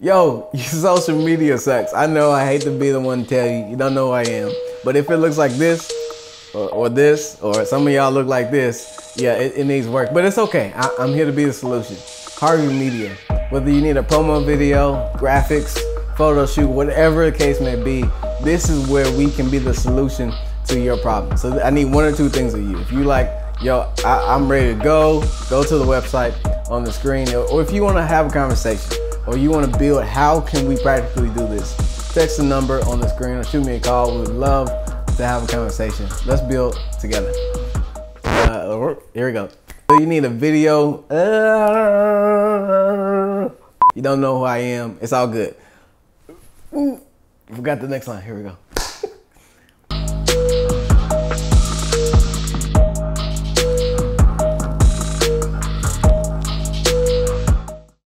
Yo, social media sucks. I know I hate to be the one to tell you, you don't know who I am. But if it looks like this, or, or this, or some of y'all look like this, yeah, it, it needs work. But it's okay. I, I'm here to be the solution. Harvey Media. Whether you need a promo video, graphics, photo shoot, whatever the case may be, this is where we can be the solution to your problem. So I need one or two things of you. If you like, yo, I, am ready to go, go to the website on the screen. Or if you want to have a conversation or you want to build, how can we practically do this? Text the number on the screen or shoot me a call. We would love to have a conversation. Let's build together. Uh, here we go. You need a video. You don't know who I am. It's all good. Ooh, forgot the next line. Here we go.